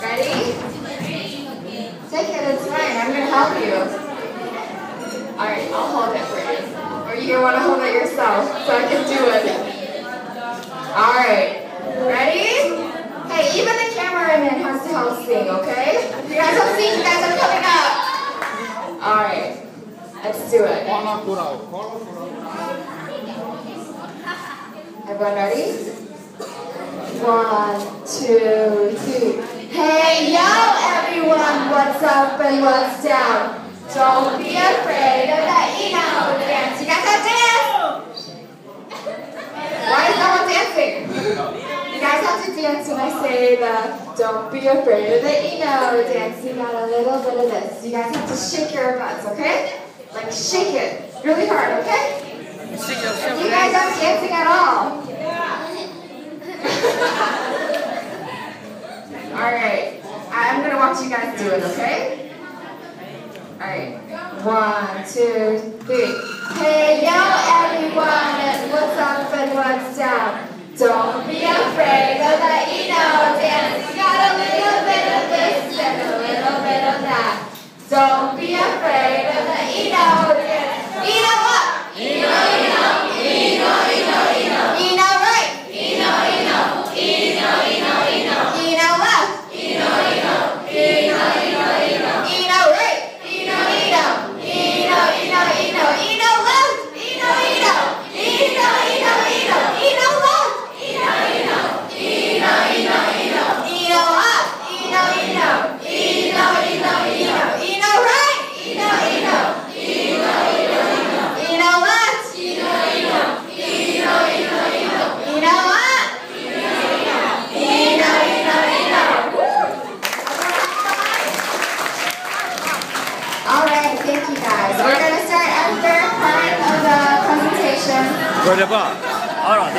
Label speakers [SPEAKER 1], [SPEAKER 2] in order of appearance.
[SPEAKER 1] Ready? Take it, it's mine. I'm going to help you. All right, I'll hold it for you. Or you're going to want to hold it yourself so I can do it. All right. Ready? Hey, even the cameraman has to help sing, okay? You guys have seen, you guys are coming up. All right. Let's do it. Everyone ready? One, two, three. Hey, yo, everyone, what's up and what's down? Don't be afraid of the Eno dance. You guys have dance? Why is no one dancing? You guys have to dance when I say the don't be afraid of the Eno dance. You got a little bit of this. You guys have to shake your butts, okay? Like shake it really hard, okay? If you guys aren't dancing at all. Alright. I'm gonna watch you guys do it, okay? Alright. One, two, three. Hey yo everyone, what's up and what's down? Don't be afraid
[SPEAKER 2] What about? All right.